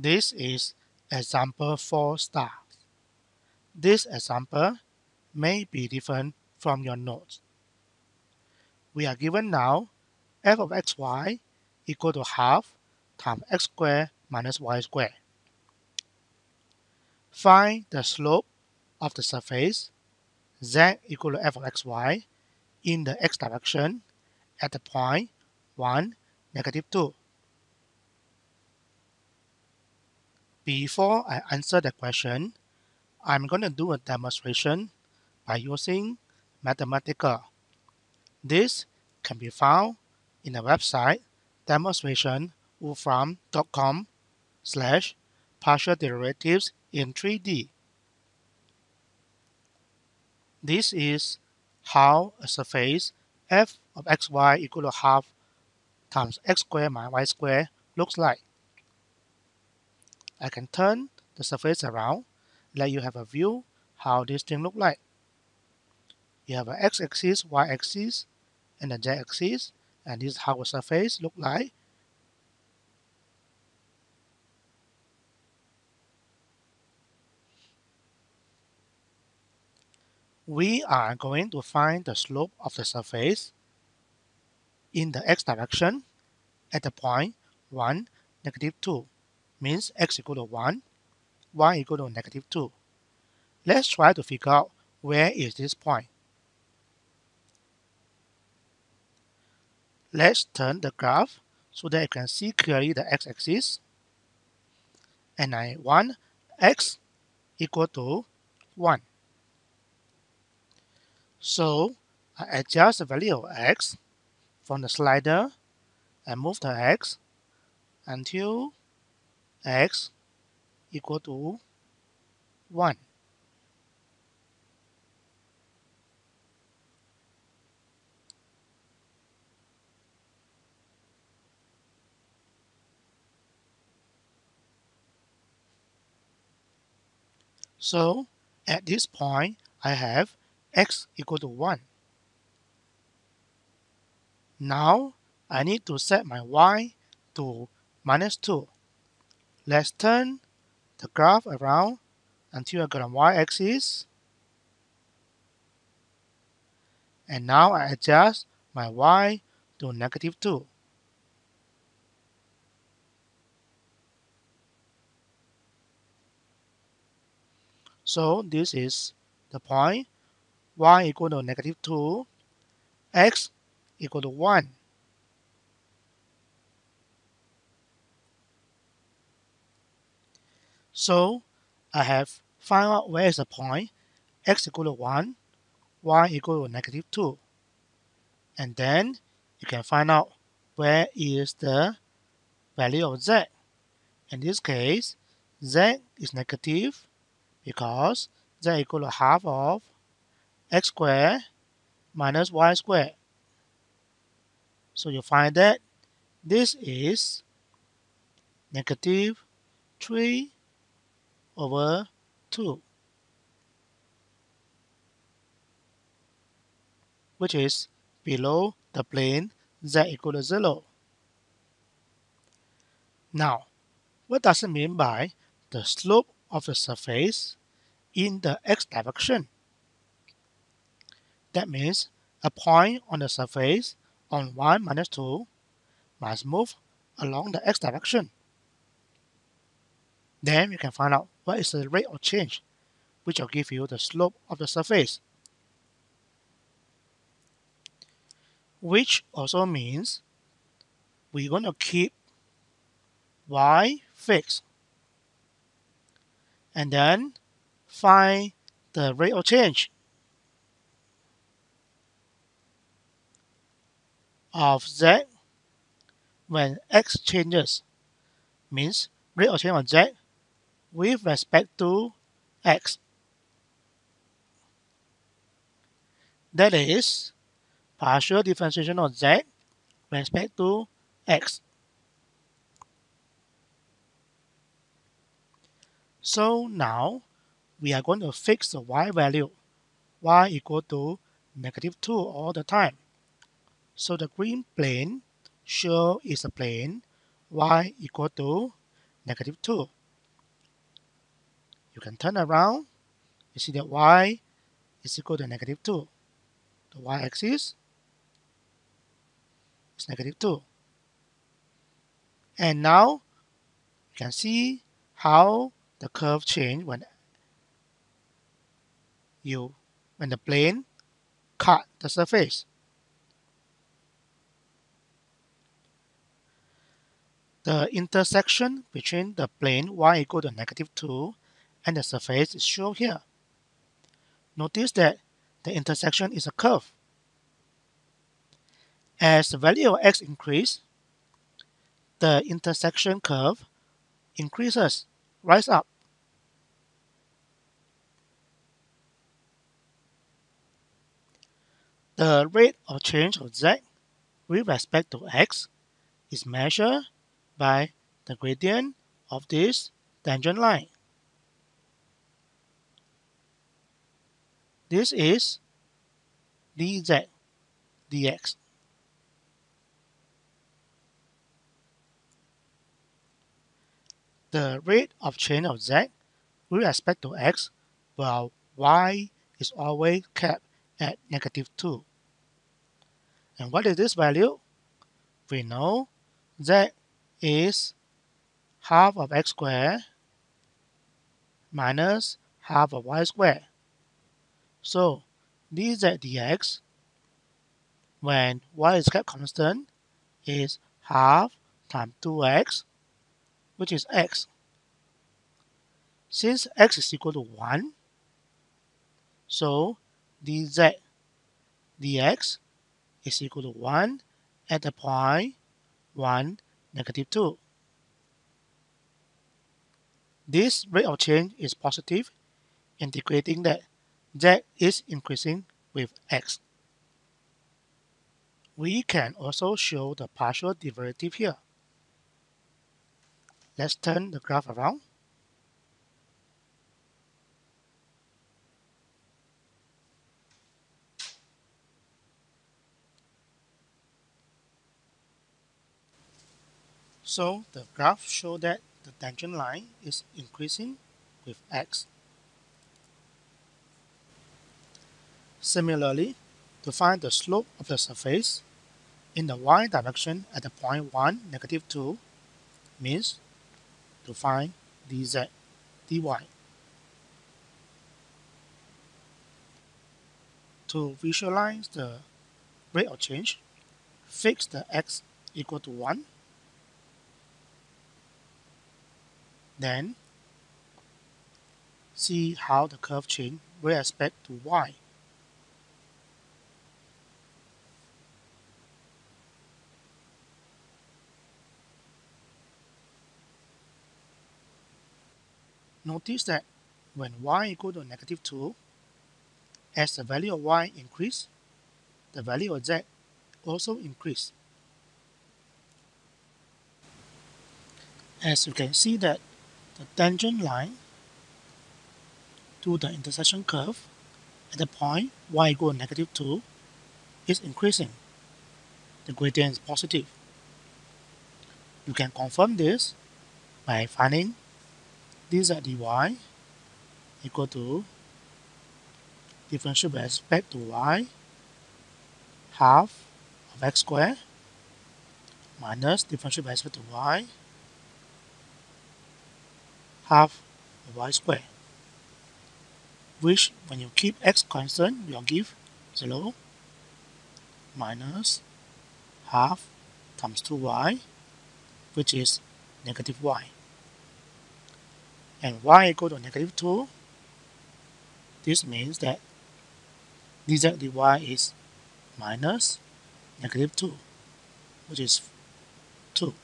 This is example 4 star. This example may be different from your notes. We are given now f of xy equal to half times x squared minus y squared. Find the slope of the surface z equal to f of xy in the x direction at the point 1, negative 2. Before I answer the question, I'm going to do a demonstration by using Mathematica. This can be found in the website demonstrationwolfram.com slash partial derivatives in 3D. This is how a surface f of xy equal to half times x squared minus y squared looks like. I can turn the surface around, let you have a view how this thing look like. You have an x-axis, y-axis, and a z-axis, and this is how a surface look like. We are going to find the slope of the surface in the x direction at the point 1, negative 2 means x equal to 1, y equal to negative 2. Let's try to figure out where is this point. Let's turn the graph so that you can see clearly the x-axis. And I want x equal to 1. So I adjust the value of x from the slider and move the x until x equal to 1. So at this point, I have x equal to 1. Now I need to set my y to minus 2. Let's turn the graph around until I got a y-axis. And now I adjust my y to negative 2. So this is the point y equal to negative 2, x equal to 1. So I have found out where is the point x equal to 1, y equal to negative 2. And then you can find out where is the value of z. In this case, z is negative because z equal to half of x squared minus y squared. So you find that this is negative 3 over 2 which is below the plane z equal to 0. Now, what does it mean by the slope of the surface in the x direction? That means a point on the surface on 1 minus 2 must move along the x direction. Then you can find out what is the rate of change, which will give you the slope of the surface. Which also means we're going to keep y fixed and then find the rate of change of z when x changes means rate of change of z with respect to x. That is partial differentiation of z respect to x. So now we are going to fix the y value, y equal to negative 2 all the time. So the green plane show is a plane y equal to negative 2. You can turn around. You see that y is equal to negative 2. The y-axis is negative 2. And now you can see how the curve change when you when the plane cut the surface. The intersection between the plane y equal to negative 2 and the surface is shown here. Notice that the intersection is a curve. As the value of x increase, the intersection curve increases, rise up. The rate of change of z with respect to x is measured by the gradient of this tangent line. This is dz dx. The rate of change of z with respect to x while y is always kept at negative 2. And what is this value? We know z is half of x squared minus half of y squared. So dz dx when y is kept constant is half times 2x which is x. Since x is equal to 1 so dz dx is equal to 1 at the point 1, negative 2. This rate of change is positive, indicating that z is increasing with x. We can also show the partial derivative here. Let's turn the graph around. So the graph shows that the tangent line is increasing with x. Similarly, to find the slope of the surface in the y direction at the point 1, negative 2 means to find dz dy. To visualize the rate of change, fix the x equal to 1 Then see how the curve change with respect to y. Notice that when y equal to negative 2, as the value of y increase, the value of z also increase. As you can see that the tangent line to the intersection curve at the point y equal to negative 2 is increasing. The gradient is positive. You can confirm this by finding dz dy equal to differential with respect to y half of x squared minus differential with respect to y half of y squared, which when you keep x constant will give 0 minus half times 2y, which is negative y. And y equal to negative 2, this means that dz dy is minus negative 2, which is 2.